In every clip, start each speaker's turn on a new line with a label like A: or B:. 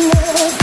A: love.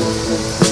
A: Thank you.